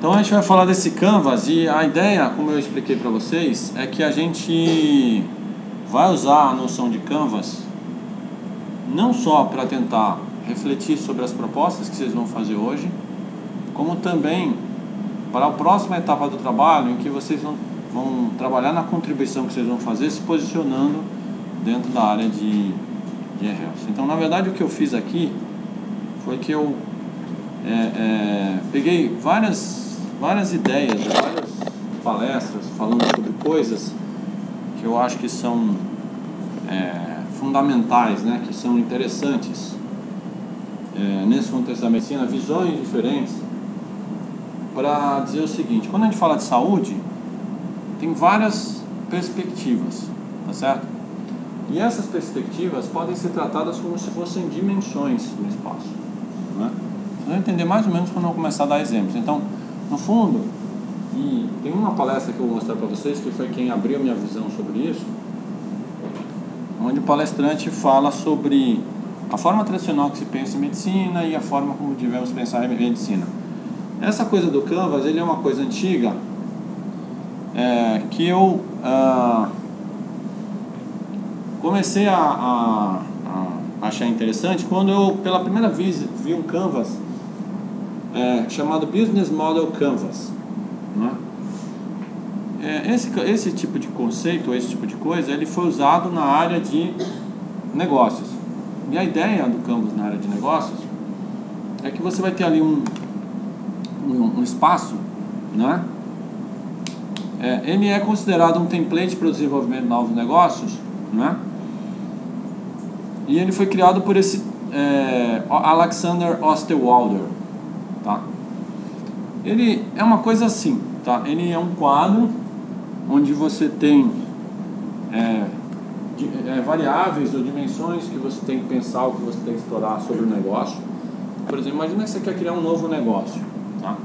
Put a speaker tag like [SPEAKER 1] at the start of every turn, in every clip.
[SPEAKER 1] Então a gente vai falar desse Canvas e a ideia, como eu expliquei para vocês, é que a gente vai usar a noção de Canvas não só para tentar refletir sobre as propostas que vocês vão fazer hoje, como também para a próxima etapa do trabalho, em que vocês vão, vão trabalhar na contribuição que vocês vão fazer, se posicionando dentro da área de, de. Então, na verdade, o que eu fiz aqui foi que eu é, é, peguei várias, várias ideias, várias palestras falando sobre coisas que eu acho que são é, fundamentais, né, que são interessantes é, nesse contexto da medicina, visões diferentes, para dizer o seguinte: quando a gente fala de saúde, tem várias perspectivas, tá certo? E essas perspectivas podem ser tratadas como se fossem dimensões no espaço. Né? Vocês vão entender mais ou menos quando eu começar a dar exemplos. Então, no fundo, e tem uma palestra que eu vou mostrar para vocês, que foi quem abriu minha visão sobre isso, onde o palestrante fala sobre a forma tradicional que se pensa em medicina e a forma como devemos pensar em medicina. Essa coisa do Canvas, ele é uma coisa antiga é, que eu ah, comecei a, a, a, achar interessante quando eu pela primeira vez vi um Canvas é, chamado Business Model Canvas. Né? É, esse, esse tipo de conceito, esse tipo de coisa, ele foi usado na área de negócios. E a ideia do Canvas na área de negócios é que você vai ter ali um, um, um espaço, né? É, ele é considerado um template para o desenvolvimento de novos negócios, né? E ele foi criado por esse é, Alexander Osterwalder? Ele é uma coisa assim, tá? Ele é um quadro onde você tem é, é, variáveis ou dimensões que você tem que pensar, o que você tem que explorar sobre o negócio. Por exemplo, imagina que você quer criar um novo negócio, tá?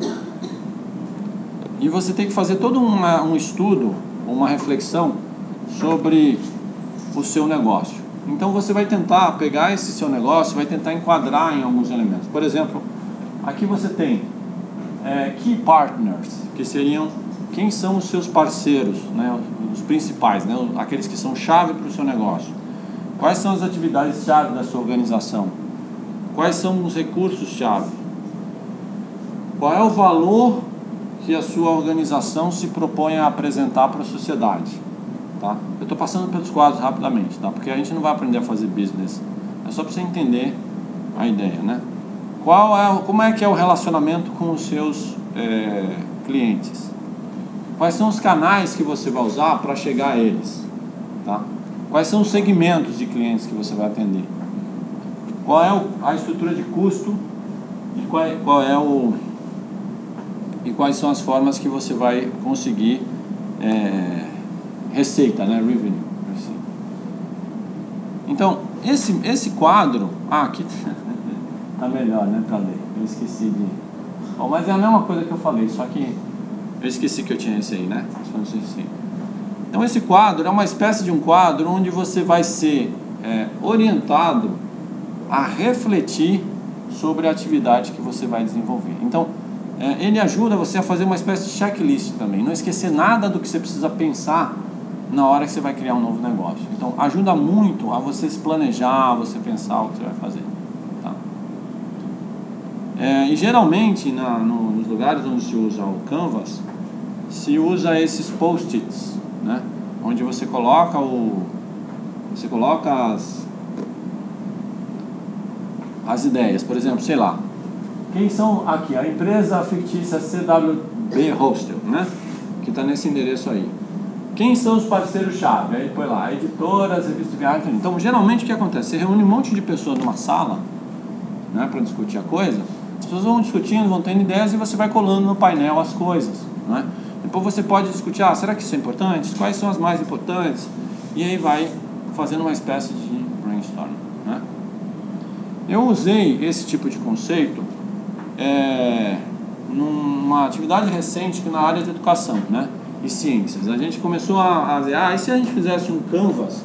[SPEAKER 1] E você tem que fazer todo uma, um estudo, uma reflexão sobre o seu negócio. Então você vai tentar pegar esse seu negócio, vai tentar enquadrar em alguns elementos. Por exemplo, aqui você tem é, key partners, que seriam quem são os seus parceiros, né, os principais, né, aqueles que são chave para o seu negócio. Quais são as atividades chave da sua organização? Quais são os recursos chave? Qual é o valor que a sua organização se propõe a apresentar para a sociedade? Tá? Eu estou passando pelos quadros rapidamente, tá? porque a gente não vai aprender a fazer business. É só para você entender a ideia, né? Qual é, como é que é o relacionamento com os seus é, clientes? Quais são os canais que você vai usar para chegar a eles? Tá? Quais são os segmentos de clientes que você vai atender? Qual é a estrutura de custo e qual é, qual é o e quais são as formas que você vai conseguir é, receita, né? Revenue. Então, esse, esse quadro. Ah, aqui tá melhor, né? Pra ler. Eu esqueci de. Bom, mas é a mesma coisa que eu falei, só que eu esqueci que eu tinha esse aí, né? Então, esse quadro é uma espécie de um quadro onde você vai ser é, orientado a refletir sobre a atividade que você vai desenvolver. Então, é, ele ajuda você a fazer uma espécie de checklist também, não esquecer nada do que você precisa pensar na hora que você vai criar um novo negócio. Então, ajuda muito a você se planejar, a você pensar o que você vai fazer. É, e geralmente, na, no, nos lugares onde se usa o Canvas, se usa esses post-its, né? onde você coloca o você coloca as as ideias, por exemplo, sei lá, quem são aqui? A empresa fictícia CWB Hostel, né? Que está nesse endereço aí. Quem são os parceiros-chave? Aí põe lá, editoras, revistas de viagem. Então, geralmente o que acontece? Você reúne um monte de pessoas numa sala, né, para discutir a coisa. As pessoas vão discutindo, vão tendo ideias e você vai colando no painel as coisas, né? Depois você pode discutir, ah, será que isso é importante? Quais são as mais importantes? E aí vai fazendo uma espécie de brainstorm, né? Eu usei esse tipo de conceito é, numa atividade recente na área de educação né, e ciências. A gente começou a, a dizer, ah, e se a gente fizesse um canvas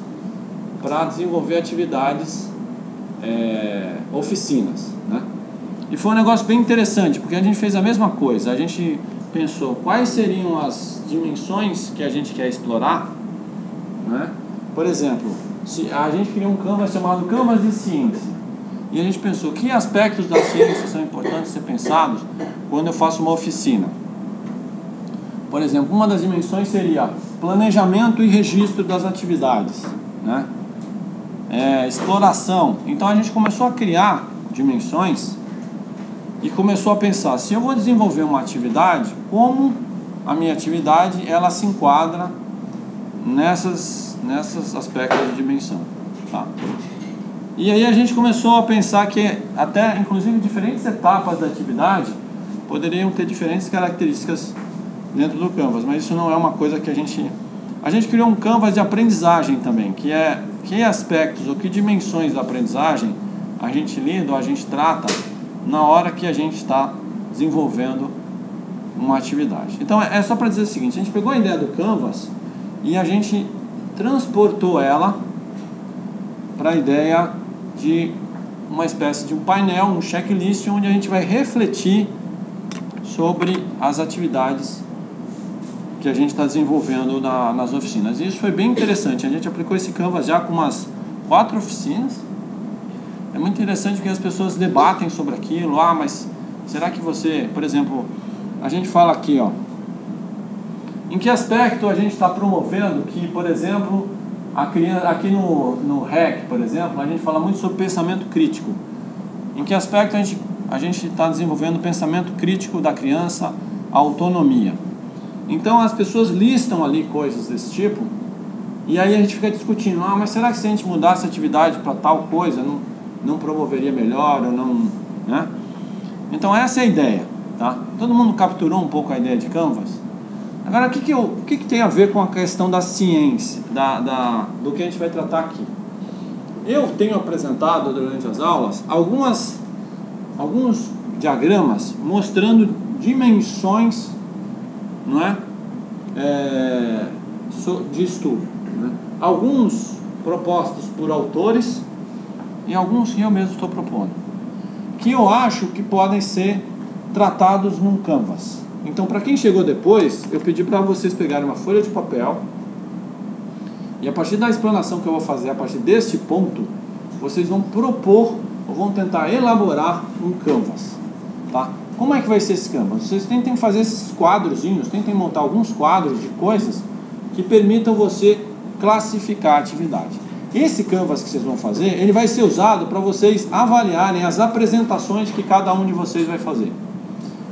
[SPEAKER 1] para desenvolver atividades, é, oficinas, né? E foi um negócio bem interessante, porque a gente fez a mesma coisa. A gente pensou quais seriam as dimensões que a gente quer explorar, né? Por exemplo, se a gente criou um canvas chamado Canvas de Ciência. E a gente pensou que aspectos da ciência são importantes ser pensados quando eu faço uma oficina. Por exemplo, uma das dimensões seria planejamento e registro das atividades, né? É, exploração. Então a gente começou a criar dimensões e começou a pensar: se eu vou desenvolver uma atividade, como a minha atividade ela se enquadra nessas, nessas aspectos de dimensão, tá? E aí a gente começou a pensar que até inclusive diferentes etapas da atividade poderiam ter diferentes características dentro do Canvas, mas isso não é uma coisa que a gente a gente criou um Canvas de aprendizagem também, que é que aspectos ou que dimensões da aprendizagem a gente lida ou a gente trata na hora que a gente está desenvolvendo uma atividade. Então é só para dizer o seguinte: a gente pegou a ideia do Canvas e a gente transportou ela para a ideia de uma espécie de um painel, um checklist, onde a gente vai refletir sobre as atividades que a gente está desenvolvendo na, nas oficinas. E isso foi bem interessante. A gente aplicou esse Canvas já com umas quatro oficinas. É muito interessante porque as pessoas debatem sobre aquilo. Ah, mas será que você, por exemplo, a gente fala aqui, ó. Em que aspecto a gente está promovendo que, por exemplo, a criança, aqui no, no REC, por exemplo, a gente fala muito sobre pensamento crítico. Em que aspecto a gente a gente está desenvolvendo pensamento crítico da criança, autonomia. Então as pessoas listam ali coisas desse tipo e aí a gente fica discutindo, ah, mas será que se a gente mudasse a atividade para tal coisa não, não promoveria melhor ou não, né? Então essa é a ideia, tá? Todo mundo capturou um pouco a ideia de Canvas? Agora o que, que, eu, o que, que tem a ver com a questão da ciência, da, da, do que a gente vai tratar aqui? Eu tenho apresentado durante as aulas algumas, alguns diagramas mostrando dimensões não é? é de estudo. Né? Alguns propostos por autores e alguns que eu mesmo estou propondo. Que eu acho que podem ser tratados num canvas. Então, para quem chegou depois, eu pedi para vocês pegarem uma folha de papel e a partir da explanação que eu vou fazer a partir deste ponto, vocês vão propor ou vão tentar elaborar um canvas, tá? Como é que vai ser esse canvas? Vocês tentem fazer esses quadrozinhos, tentem montar alguns quadros de coisas que permitam você classificar a atividade. Esse canvas que vocês vão fazer, ele vai ser usado para vocês avaliarem as apresentações que cada um de vocês vai fazer.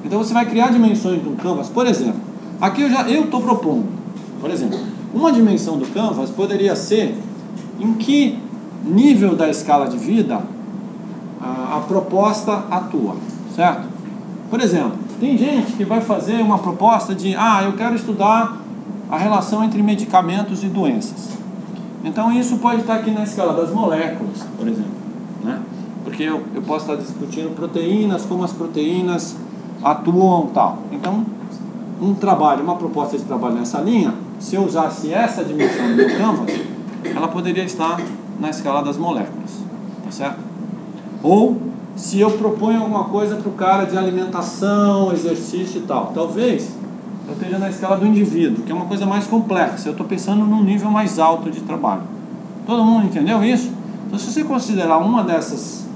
[SPEAKER 1] Então você vai criar dimensões do canvas, por exemplo, aqui eu já eu estou propondo, por exemplo, uma dimensão do canvas poderia ser em que nível da escala de vida a, a proposta atua, certo? Por exemplo, tem gente que vai fazer uma proposta de, ah, eu quero estudar a relação entre medicamentos e doenças. Então isso pode estar aqui na escala das moléculas, por exemplo, né? Porque eu, eu posso estar discutindo proteínas, como as proteínas atuam tal. Então, um trabalho, uma proposta de trabalho nessa linha, se eu usasse essa dimensão do meu canvas, ela poderia estar na escala das moléculas, tá certo? Ou se eu proponho alguma coisa para o cara de alimentação, exercício e tal. Talvez esteja na escala do indivíduo, que é uma coisa mais complexa. Eu estou pensando num nível mais alto de trabalho. Todo mundo entendeu isso? Então, se você considerar uma dessas,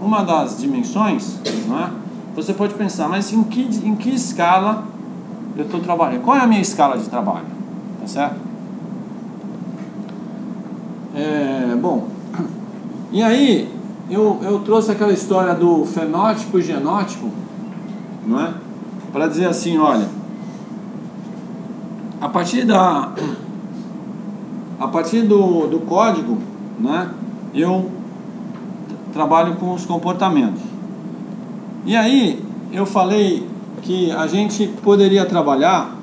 [SPEAKER 1] uma das dimensões, não é? você pode pensar, mas em que, em que escala eu estou trabalhando? Qual é a minha escala de trabalho? Tá certo? É, bom, e aí eu, eu trouxe aquela história do fenótipo e genótipo, não é? Para dizer assim, olha, a partir da a partir do, do código, né, eu trabalho com os comportamentos. E aí eu falei que a gente poderia trabalhar.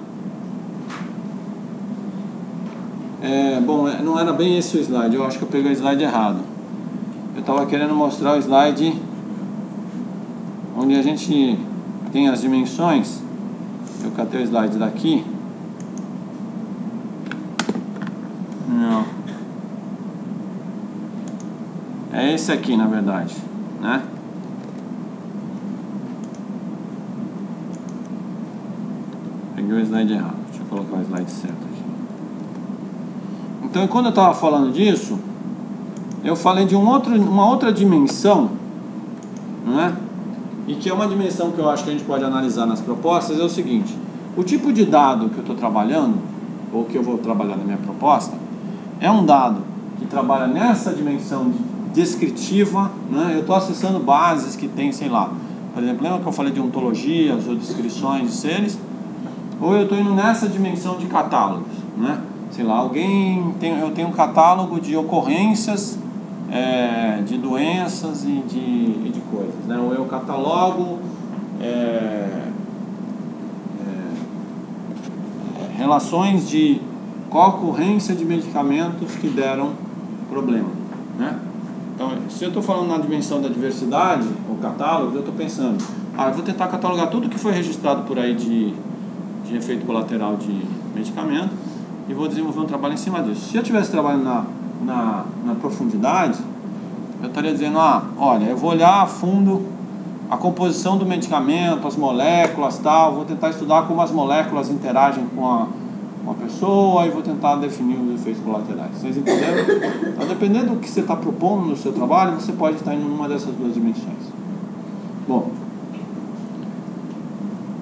[SPEAKER 1] É, bom, não era bem esse o slide, eu acho que eu peguei o slide errado eu estava querendo mostrar o slide onde a gente tem as dimensões. Eu catei o slide daqui. É esse aqui, na verdade, né? Peguei o slide errado. Deixa eu colocar o slide certo aqui. Então, quando eu estava falando disso, eu falei de um outro, uma outra dimensão, não é? E que é uma dimensão que eu acho que a gente pode analisar nas propostas, é o seguinte: o tipo de dado que eu estou trabalhando, ou que eu vou trabalhar na minha proposta, é um dado que trabalha nessa dimensão descritiva, né? eu estou acessando bases que tem, sei lá, por exemplo, lembra que eu falei de ontologias ou descrições de seres? Ou eu estou indo nessa dimensão de catálogos, né? Sei lá, alguém tem, eu tenho um catálogo de ocorrências é, de doenças e de, e de coisas, né? Ou eu catalogo é, é, relações de ocorrência de medicamentos que deram problema, né? Então, se eu estou falando na dimensão da diversidade, ou catálogo, eu estou pensando, ah, eu vou tentar catalogar tudo que foi registrado por aí de, de efeito colateral de medicamento e vou desenvolver um trabalho em cima disso. Se eu tivesse trabalho na, na, na profundidade, eu estaria dizendo, ah, olha, eu vou olhar a fundo a composição do medicamento, as moléculas tal, vou tentar estudar como as moléculas interagem com a, com a pessoa e vou tentar definir os efeitos colaterais. Vocês entenderam? Então, dependendo do que você está propondo no seu trabalho, você pode estar em uma dessas duas dimensões. Bom,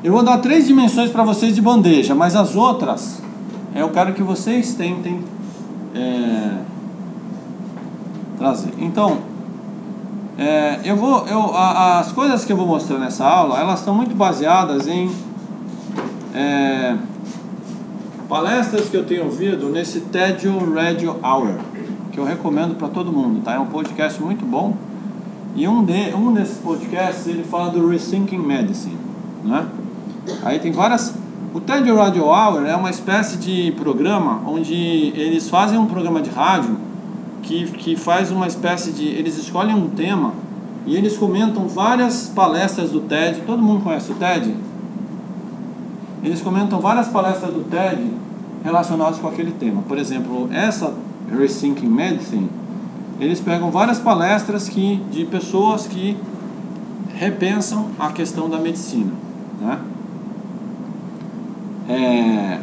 [SPEAKER 1] eu vou dar três dimensões para vocês de bandeja, mas as outras eu quero que vocês tentem é, trazer. Então, é, eu vou, eu, a, as coisas que eu vou mostrar nessa aula, elas estão muito baseadas em é, palestras que eu tenho ouvido nesse TED Radio Hour, que eu recomendo para todo mundo, tá? É um podcast muito bom. E um, de, um desses podcasts ele fala do Rethinking Medicine, né? Aí tem várias o TED Radio Hour é uma espécie de programa onde eles fazem um programa de rádio que, que faz uma espécie de. Eles escolhem um tema e eles comentam várias palestras do TED. Todo mundo conhece o TED? Eles comentam várias palestras do TED relacionadas com aquele tema. Por exemplo, essa Rethinking Medicine, eles pegam várias palestras que, de pessoas que repensam a questão da medicina. Né? É,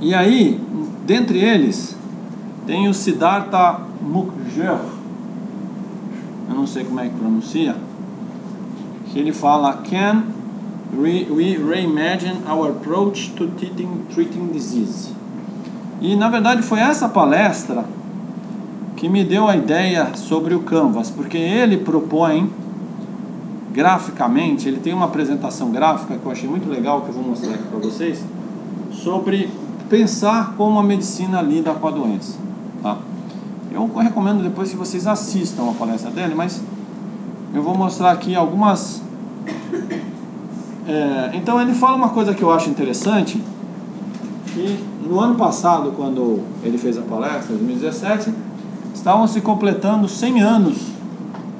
[SPEAKER 1] e aí, dentre eles, tem o Siddhartha Mukherjee, eu não sei como é que pronuncia, que ele fala Can we, reimagine our approach to treating, treating disease? E na verdade foi essa palestra que me deu a ideia sobre o Canvas, porque ele propõe graficamente, ele tem uma apresentação gráfica que eu achei muito legal, que eu vou mostrar aqui para vocês, sobre pensar como a medicina lida com a doença. Tá? Eu recomendo depois que vocês assistam a palestra dele, mas eu vou mostrar aqui algumas. É, então ele fala uma coisa que eu acho interessante, que no ano passado, quando ele fez a palestra, em 2017, estavam se completando 100 anos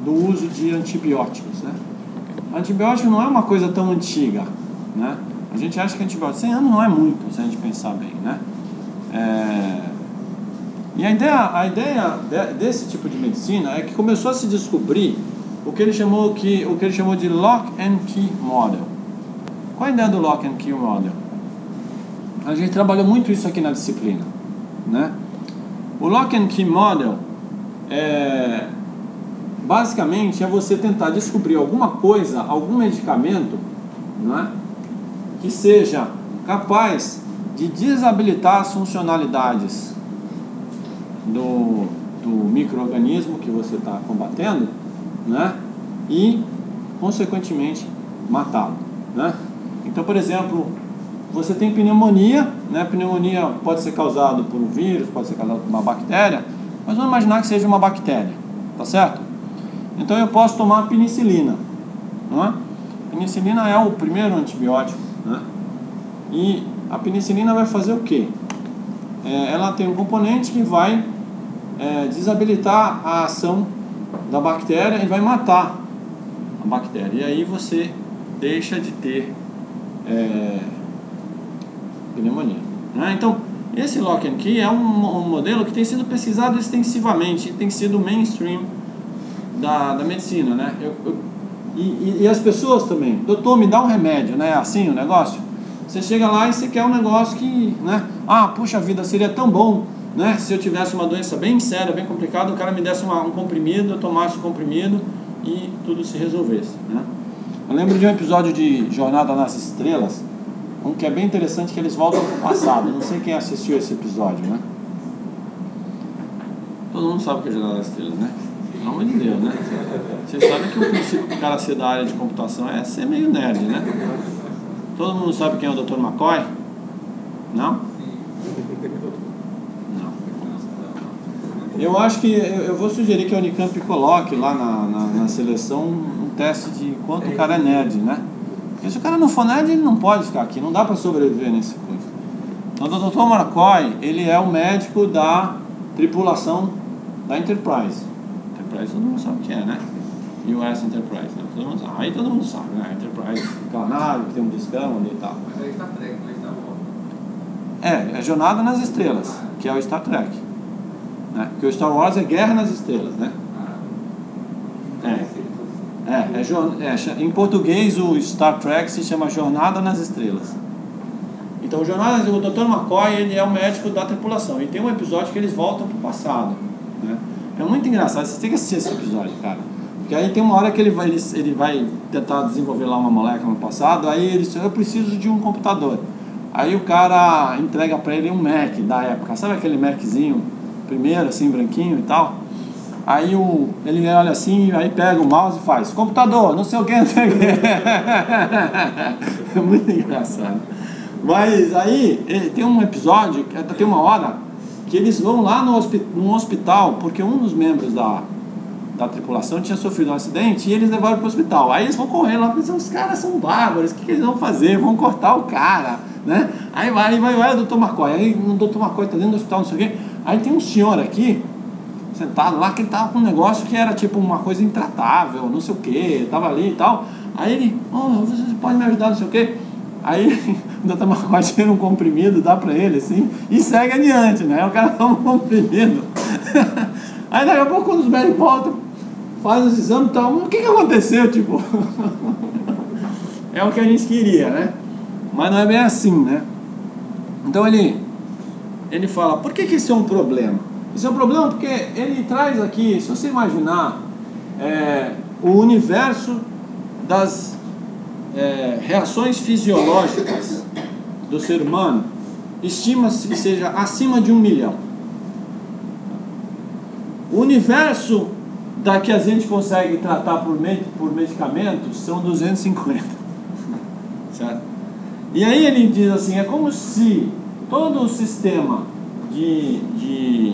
[SPEAKER 1] do uso de antibióticos, né? Antibiótico não é uma coisa tão antiga, né? A gente acha que antibiótico 100 anos não é muito, se a gente pensar bem, né? É... E a ideia, a ideia desse tipo de medicina é que começou a se descobrir o que ele chamou, que, o que ele chamou de Lock and Key Model. Qual a ideia do Lock and Key Model? A gente trabalhou muito isso aqui na disciplina, né? O Lock and Key Model é, basicamente é você tentar descobrir alguma coisa, algum medicamento, não é? que seja capaz de desabilitar as funcionalidades do, do microorganismo que você está combatendo, né? E consequentemente matá-lo, né? Então, por exemplo, você tem pneumonia, né? Pneumonia pode ser causada por um vírus, pode ser causada por uma bactéria, mas vamos imaginar que seja uma bactéria, tá certo? Então eu posso tomar penicilina. Não é? Penicilina é o primeiro antibiótico. Né? E a penicilina vai fazer o quê? É, ela tem um componente que vai é, desabilitar a ação da bactéria e vai matar a bactéria. E aí você deixa de ter é, pneumonia. Né? Então, esse lock and key é um, um modelo que tem sido pesquisado extensivamente, tem sido mainstream da, da medicina, né? Eu, eu, e, e, e, as pessoas também, doutor, me dá um remédio, né? Assim o negócio. Você chega lá e você quer um negócio que, né? Ah, puxa vida, seria tão bom, né? Se eu tivesse uma doença bem séria, bem complicada, o cara me desse uma, um comprimido, eu tomasse o comprimido e tudo se resolvesse, né? Eu lembro de um episódio de Jornada nas Estrelas, um que é bem interessante que eles voltam para o passado. Não sei quem assistiu esse episódio, né? Todo mundo sabe o que é Jornada nas Estrelas, né? Pelo amor de Deus, né? Vocês sabem que o princípio do cara ser da área de computação é ser meio nerd, né? Todo mundo sabe quem é o Dr. McCoy? Não? Não. Eu acho que eu vou sugerir que a Unicamp coloque lá na, na, na seleção teste de quanto o cara é nerd, né? Porque se o cara não for nerd, ele não pode ficar aqui, não dá para sobreviver nesse curso. Então, o Dr. McCoy, ele é o médico da tripulação da Enterprise. Enterprise todo mundo sabe o que é, né? US Enterprise, né? Todo mundo sabe. Aí todo mundo sabe, né? Enterprise, que tem um discão ali e tal.
[SPEAKER 2] Mas aí Star Trek, não é Star Wars.
[SPEAKER 1] É, é Jornada nas Estrelas, que é o Star Trek. Né? Porque o Star Wars é Guerra nas Estrelas, né? É. É, é, em português o Star Trek se chama Jornada nas Estrelas. Então o Jornada, o Dr. McCoy, ele é o médico da tripulação. E tem um episódio que eles voltam pro passado. Né? É muito engraçado, você tem que assistir esse episódio, cara. Porque aí tem uma hora que ele vai, ele, ele vai tentar desenvolver lá uma molécula no passado, aí ele diz, eu preciso de um computador. Aí o cara entrega pra ele um Mac da época, sabe aquele Maczinho primeiro, assim, branquinho e tal? Aí o, ele olha assim, aí pega o mouse e faz, computador, não sei o que, não sei o que. É muito engraçado. Mas aí eh, tem um episódio, até tem uma hora, que eles vão lá no, hospital, porque um dos membros da, da tripulação tinha sofrido um acidente e eles levaram para o hospital. Aí eles vão correr lá, pensando, os caras são bárbaros, o que, que eles vão fazer? Vão cortar o cara, né? Aí vai, vai, vai o Dr. McCoy, aí o Dr. McCoy tá dentro do hospital, não sei o quê. Aí tem um senhor aqui, sentado lá, que ele tava com um negócio que era tipo uma coisa intratável, não sei o que, tava ali e tal. Aí ele, oh, você pode me ajudar, não sei o que. Aí o Dr. McCoy tira um comprimido, dá pra ele assim, e segue adiante, né? O cara toma um comprimido. Aí daqui a pouco quando os médicos voltam, fazem os exames e tal, o que que aconteceu, tipo? é o que a gente queria, né? Mas não é bem assim, né? Então ele, ele fala, por que, que isso é um problema? Isso é um problema porque ele traz aqui, se você imaginar, é, o universo das é, reações fisiológicas do ser humano, estima-se que seja acima de um milhão. O universo da que a gente consegue tratar por, med por medicamentos são 250. Certo? E aí ele diz assim, é como se todo o sistema de, de,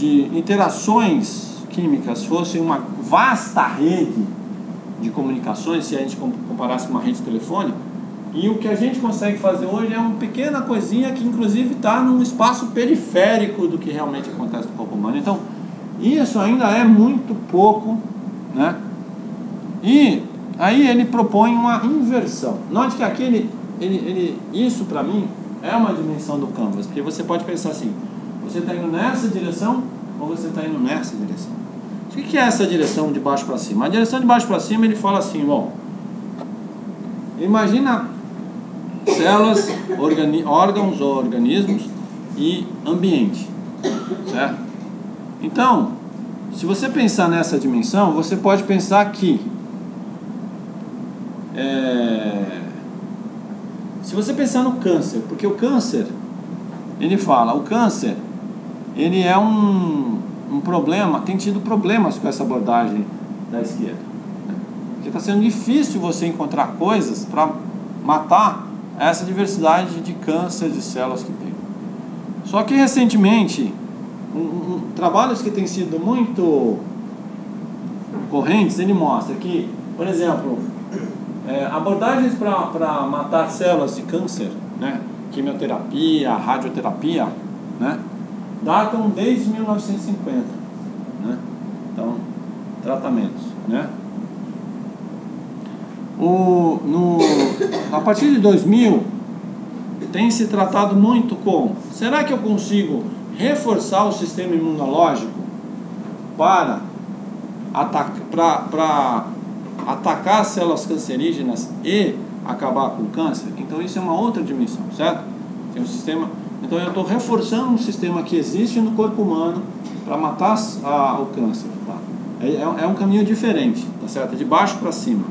[SPEAKER 1] de interações químicas fosse uma vasta rede de comunicações, se a gente com- comparasse com uma rede telefônica, e o que a gente consegue fazer hoje é uma pequena coisinha que inclusive está num espaço periférico do que realmente acontece no corpo humano. Então, isso ainda é muito pouco, né? E aí ele propõe uma inversão. Note que aqui ele, ele, ele isso para mim é uma dimensão do canvas, porque você pode pensar assim, você está indo nessa direção ou você está indo nessa direção. O que é essa direção de baixo para cima? A direção de baixo para cima ele fala assim, bom, imagina células, organi órgãos ou organismos e ambiente, certo? Então, se você pensar nessa dimensão, você pode pensar que é, se você pensar no câncer, porque o câncer, ele fala, o câncer, ele é um, um problema, tem tido problemas com essa abordagem da esquerda. né? Porque está sendo difícil você encontrar coisas para matar essa diversidade de câncer de células que tem. Só que recentemente, um, um, trabalhos que têm sido muito correntes, ele mostra que, por exemplo, é, abordagens para matar células de câncer, né, quimioterapia, radioterapia, né, datam desde 1950, né, então tratamentos, né. O, no, a partir de 2000 tem se tratado muito com será que eu consigo reforçar o sistema imunológico para atacar para atacar as células cancerígenas e acabar com o câncer, então isso é uma outra dimensão, certo? Tem um sistema. Então eu estou reforçando um sistema que existe no corpo humano para matar a, o câncer. Tá? É, é, é, um caminho diferente, tá certo? De baixo para cima.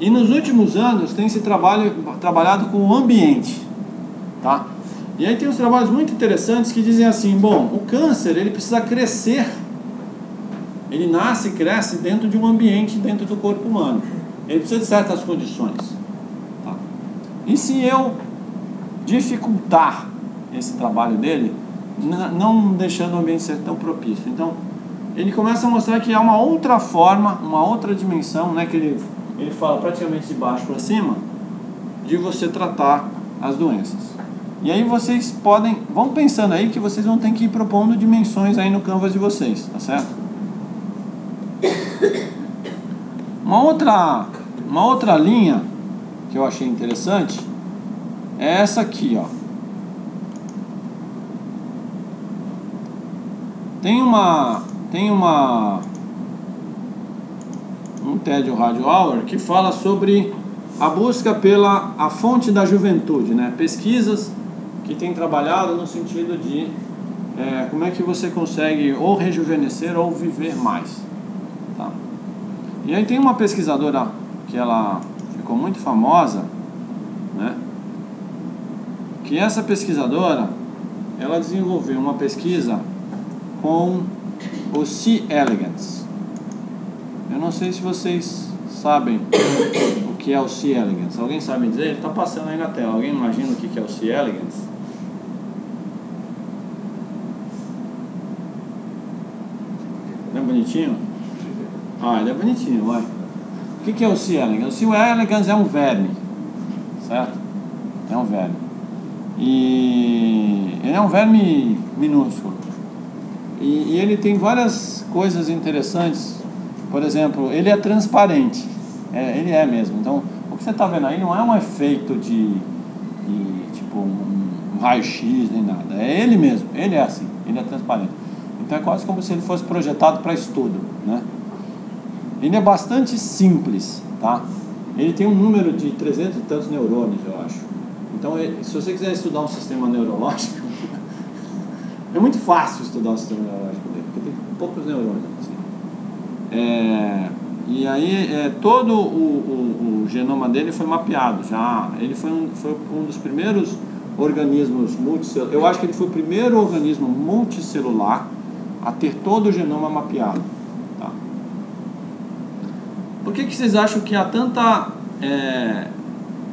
[SPEAKER 1] E nos últimos anos tem se trabalhado com o ambiente, tá? E aí tem uns trabalhos muito interessantes que dizem assim, bom, o câncer ele precisa crescer, ele nasce e cresce dentro de um ambiente dentro do corpo humano. Ele precisa de certas condições. Tá? E se eu dificultar esse trabalho dele, não deixando o ambiente ser tão propício. Então, ele começa a mostrar que há uma outra forma, uma outra dimensão, né, que ele, ele fala praticamente de baixo para cima, de você tratar as doenças. E aí vocês podem, vão pensando aí que vocês vão ter que ir propondo dimensões aí no canvas de vocês, tá certo? Uma outra, uma outra linha que eu achei interessante é essa aqui, ó. Tem uma tem uma um TED Radio Hour que fala sobre a busca pela a fonte da juventude, né? Pesquisas que têm trabalhado no sentido de é, como é que você consegue ou rejuvenescer ou viver mais, tá? E aí tem uma pesquisadora que ela ficou muito famosa, né? Que essa pesquisadora ela desenvolveu uma pesquisa com o C. elegans. Eu não sei se vocês sabem o que é o C. elegans. Alguém sabe dizer? Ele está passando aí na tela. Alguém imagina o que é o C. elegans? Não é bonitinho? Ah, ele é bonitinho, vai. O que é o C. elegans? O C. elegans é um verme, certo? É um verme. E ele é um verme minúsculo. E, e ele tem várias coisas interessantes. Por exemplo, ele é transparente. É, ele é mesmo. Então, o que você está vendo aí não é um efeito de, de tipo um, um raio-x nem nada. É ele mesmo. Ele é assim. Ele é transparente. Então é quase como se ele fosse projetado para estudo, né? Ele é bastante simples, tá? Ele tem um número de 300 e tantos neurônios, eu acho. Então, se você quiser estudar um sistema neurológico, é muito fácil estudar o sistema neurológico dele, porque tem poucos neurônios. Assim. É, e aí é, todo o, o, o, genoma dele foi mapeado já. Ele foi um, foi um dos primeiros organismos multicelulares. Eu acho que ele foi o primeiro organismo multicelular a ter todo o genoma mapeado. Tá? Por que, que vocês acham que há tanta. É,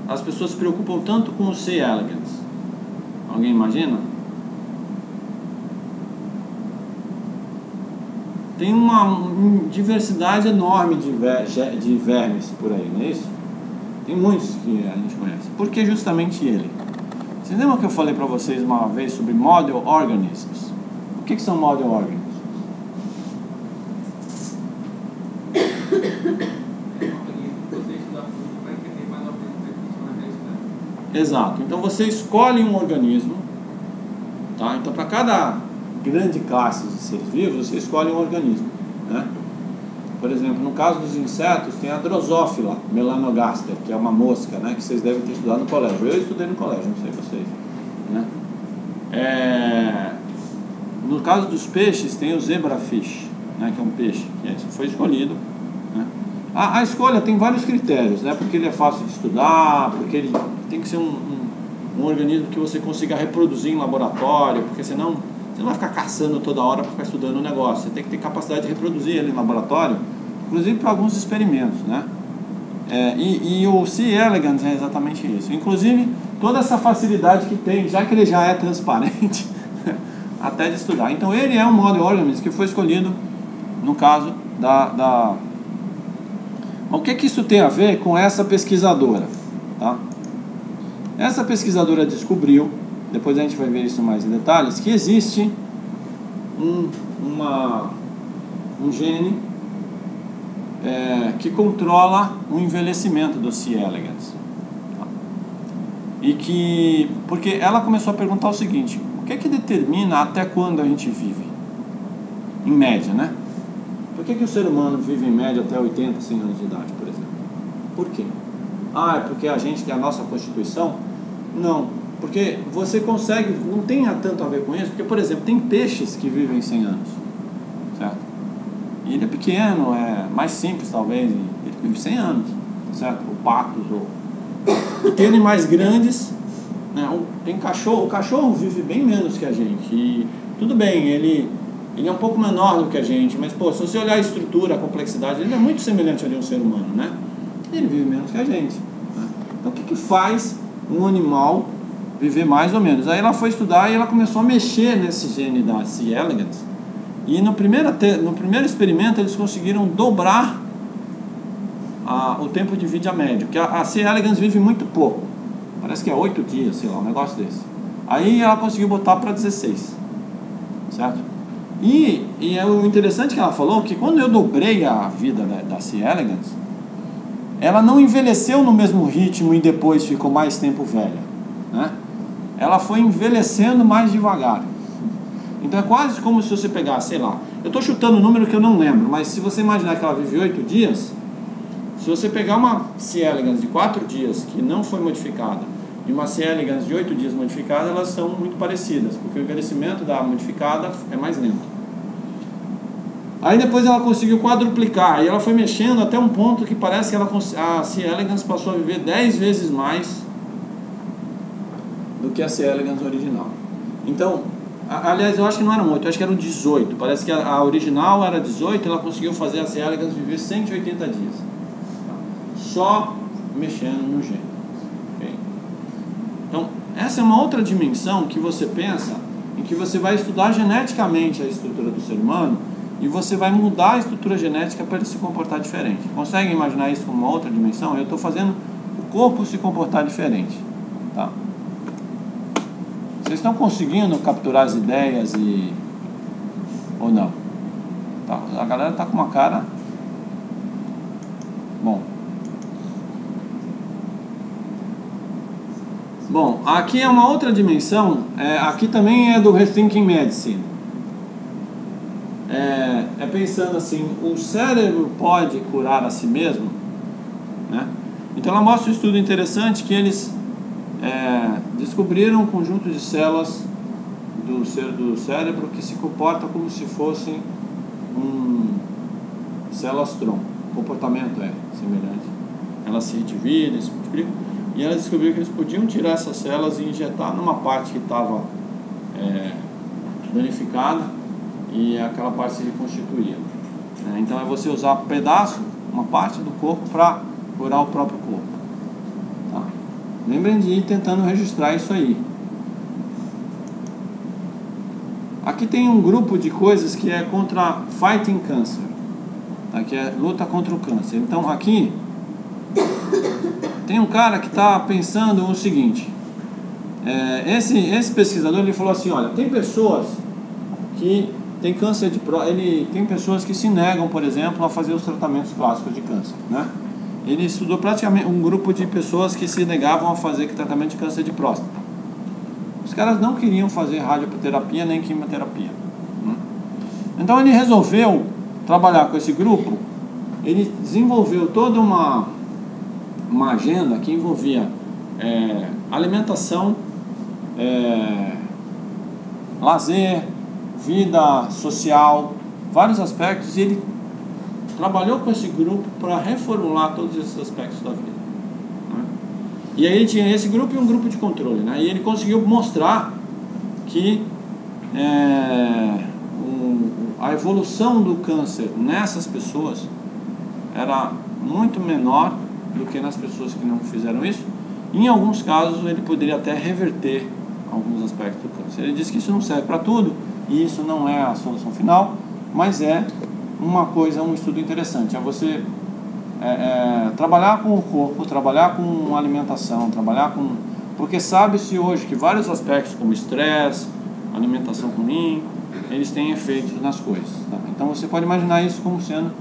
[SPEAKER 1] as pessoas se preocupam tanto com o C. elegans? Alguém imagina? Tem uma diversidade enorme de, ver, de vermes por aí, não é isso? Tem muitos que a gente conhece. Por que justamente ele? Vocês lembram que eu falei para vocês uma vez sobre model organisms? O que, que são model organisms? Exato. Então você escolhe um organismo, tá? Então para cada grande classe de seres vivos, você escolhe um organismo. Né? Por exemplo, no caso dos insetos, tem a drosófila melanogaster, que é uma mosca, né? que vocês devem ter estudado no colégio. Eu estudei no colégio, não sei vocês. Né? É... No caso dos peixes, tem o zebrafish, né? que é um peixe, que foi escolhido. Né? A, a, escolha tem vários critérios, né? porque ele é fácil de estudar, porque ele tem que ser um, um, um organismo que você consiga reproduzir em laboratório, porque senão você não vai ficar caçando toda hora para ficar estudando o negócio. Você tem que ter capacidade de reproduzir ele em laboratório, inclusive para alguns experimentos, né? É, e, e, o C. elegans é exatamente isso. Inclusive, toda essa facilidade que tem, já que ele já é transparente, até de estudar. Então, ele é um model organism que foi escolhido no caso da, da... O que, que isso tem a ver com essa pesquisadora? Tá? Essa pesquisadora descobriu depois a gente vai ver isso mais em detalhes, que existe um, uma, um gene é, que controla o envelhecimento do C. elegans. E que, porque ela começou a perguntar o seguinte, o que é que determina até quando a gente vive? Em média, né? Por que, que o ser humano vive em média até 80, 100 anos de idade, por exemplo? Por quê? Ah, é porque a gente tem a nossa Constituição? Não, porque você consegue, não tem tanto a ver com isso, porque, por exemplo, tem peixes que vivem 100 anos, certo? E ele é pequeno, é mais simples talvez, ele vive 100 anos, certo? O patos, ou... Tem animais grandes, né? tem cachorro, o cachorro vive bem menos que a gente, e tudo bem, ele, ele é um pouco menor do que a gente, mas, pô, se você olhar a estrutura, a complexidade, ele é muito semelhante a um ser humano, né? Ele vive menos que a gente. Né? Então, o que, que faz um animal viver mais ou menos. Aí ela foi estudar e ela começou a mexer nesse gene da C. elegans. E no primeiro, no primeiro experimento eles conseguiram dobrar a, o tempo de vida médio. Que a, a C. elegans vive muito pouco. Parece que é 8 dias, sei lá, um negócio desse. Aí ela conseguiu botar para 16. Certo? E, e é o interessante que ela falou que quando eu dobrei a vida da, da C. elegans, ela não envelheceu no mesmo ritmo e depois ficou mais tempo velha. Né? Ela foi envelhecendo mais devagar. Então é quase como se você pegasse, sei lá, eu estou chutando um número que eu não lembro, mas se você imaginar que ela vive oito dias, se você pegar uma C. elegans de quatro dias que não foi modificada e uma C. elegans de oito dias modificada, elas são muito parecidas, porque o envelhecimento da modificada é mais lento. Aí depois ela conseguiu quadruplicar, e ela foi mexendo até um ponto que parece que ela, a C. elegans passou a viver dez vezes mais do que a C. elegans original. Então, a, aliás, eu acho que não eram 8, eu acho que eram 18. Parece que a, a original era 18, ela conseguiu fazer a C. elegans viver 180 dias. Só mexendo no gene. Okay? Então, essa é uma outra dimensão que você pensa em que você vai estudar geneticamente a estrutura do ser humano e você vai mudar a estrutura genética para ele se comportar diferente. Consegue imaginar isso como uma outra dimensão? Eu estou fazendo o corpo se comportar diferente. Tá? Vocês estão conseguindo capturar as ideias e. ou não? Tá, a galera tá com uma cara. Bom. Bom, aqui é uma outra dimensão. É, aqui também é do Rethinking Medicine. É, é pensando assim: o cérebro pode curar a si mesmo? Né? Então ela mostra um estudo interessante que eles é, descobriram um conjunto de células do, do cérebro que se comporta como se fossem um, células tronco. O comportamento é semelhante. Elas se dividem, se multiplicam. E elas descobriram que eles podiam tirar essas células e injetar numa parte que estava é, danificada e aquela parte se reconstituía. É, então é você usar um pedaço, uma parte do corpo para curar o próprio corpo. Lembrem de ir tentando registrar isso aí. Aqui tem um grupo de coisas que é contra fighting cancer, tá? que é luta contra o câncer. Então aqui tem um cara que está pensando o seguinte: é, esse, esse pesquisador ele falou assim, olha, tem pessoas que tem câncer de ele tem pessoas que se negam, por exemplo, a fazer os tratamentos clássicos de câncer, né? Ele estudou praticamente um grupo de pessoas que se negavam a fazer tratamento de câncer de próstata. Os caras não queriam fazer radioterapia nem quimioterapia. Né? Então ele resolveu trabalhar com esse grupo. Ele desenvolveu toda uma, uma agenda que envolvia é, alimentação, é, lazer, vida social, vários aspectos. E ele trabalhou com esse grupo para reformular todos esses aspectos da vida. Né? E aí tinha esse grupo e um grupo de controle. Né? E ele conseguiu mostrar que é, um, a evolução do câncer nessas pessoas era muito menor do que nas pessoas que não fizeram isso. Em alguns casos, ele poderia até reverter alguns aspectos do câncer. Ele disse que isso não serve para tudo e isso não é a solução final, mas é uma coisa, um estudo interessante, é você é, é, trabalhar com o corpo, trabalhar com alimentação, trabalhar com. Porque sabe-se hoje que vários aspectos, como estresse, alimentação ruim, eles têm efeitos nas coisas. Tá? Então você pode imaginar isso como sendo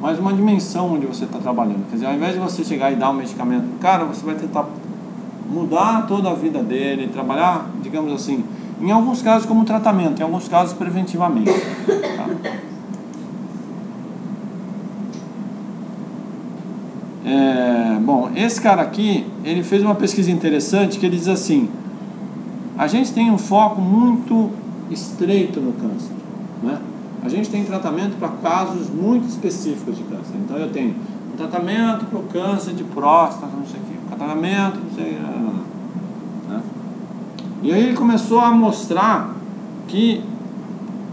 [SPEAKER 1] mais uma dimensão onde você está trabalhando. Quer dizer, ao invés de você chegar e dar um medicamento para cara, você vai tentar mudar toda a vida dele, trabalhar, digamos assim, em alguns casos como tratamento, em alguns casos preventivamente. Tá? É, bom, esse cara aqui, ele fez uma pesquisa interessante que ele diz assim: a gente tem um foco muito estreito no câncer, né? A gente tem tratamento para casos muito específicos de câncer. Então eu tenho um tratamento para o câncer de próstata, não sei o que, um tratamento, não sei, né? E aí ele começou a mostrar que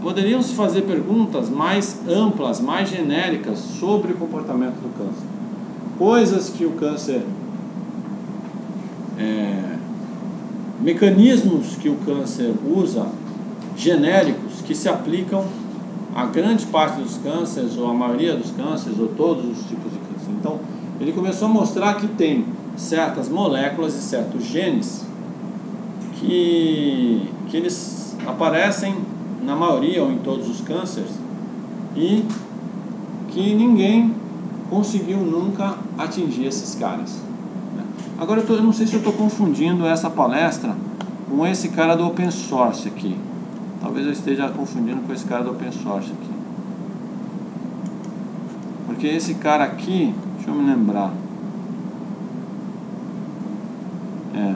[SPEAKER 1] poderiam se fazer perguntas mais amplas, mais genéricas sobre o comportamento do câncer. Coisas que o câncer. É, mecanismos que o câncer usa, genéricos, que se aplicam a grande parte dos cânceres, ou a maioria dos cânceres, ou todos os tipos de câncer. Então, ele começou a mostrar que tem certas moléculas e certos genes que, que eles aparecem na maioria ou em todos os cânceres e que ninguém conseguiu nunca atingir esses caras. Agora eu, tô, eu não sei se eu estou confundindo essa palestra com esse cara do open source aqui. Talvez eu esteja confundindo com esse cara do open source aqui. Porque esse cara aqui, deixa eu me lembrar. É.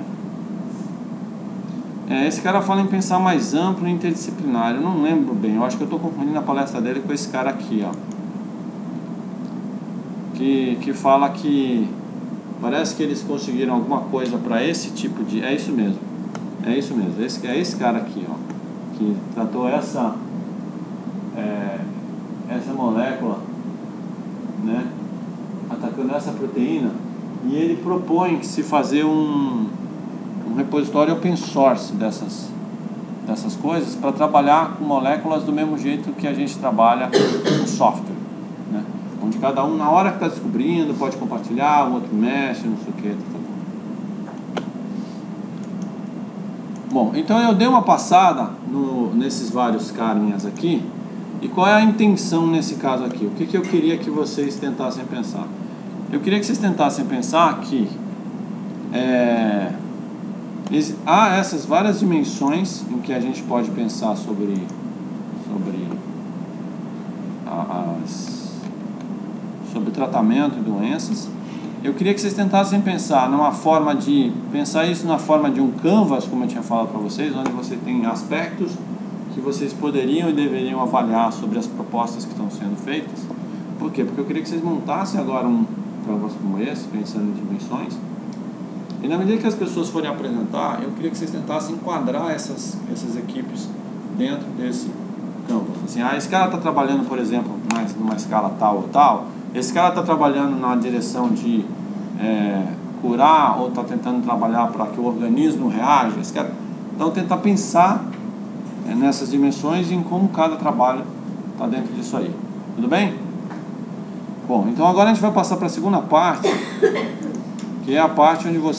[SPEAKER 1] É, esse cara fala em pensar mais amplo e interdisciplinar. Eu não lembro bem. Eu acho que eu estou confundindo a palestra dele com esse cara aqui, ó. Que, que fala que parece que eles conseguiram alguma coisa para esse tipo de. É isso mesmo. É isso mesmo. Esse, é esse cara aqui, ó. Que tratou essa. É, essa molécula, né? Atacando essa proteína. E ele propõe que se fazer um, um repositório open source dessas, dessas coisas para trabalhar com moléculas do mesmo jeito que a gente trabalha com software. Onde cada um, na hora que está descobrindo, pode compartilhar, o outro mexe, não sei o que. Tá, tá. Bom, então eu dei uma passada no, nesses vários carinhas aqui. E qual é a intenção nesse caso aqui? O que, que eu queria que vocês tentassem pensar? Eu queria que vocês tentassem pensar que é, há essas várias dimensões em que a gente pode pensar sobre, sobre, as, sobre tratamento e doenças. Eu queria que vocês tentassem pensar numa forma de pensar isso na forma de um canvas, como eu tinha falado para vocês, onde você tem aspectos que vocês poderiam e deveriam avaliar sobre as propostas que estão sendo feitas. Por quê? Porque eu queria que vocês montassem agora um canvas como esse, pensando em dimensões, e na medida que as pessoas forem apresentar, eu queria que vocês tentassem enquadrar essas, essas equipes dentro desse campo. Assim, ah, esse cara está trabalhando, por exemplo, mais numa escala tal ou tal, esse cara está trabalhando na direção de é, curar ou está tentando trabalhar para que o organismo reaja. Cara... Então, tentar pensar é, nessas dimensões e em como cada trabalho está dentro disso aí. Tudo bem? Bom, então agora a gente vai passar para a segunda parte, que é a parte onde você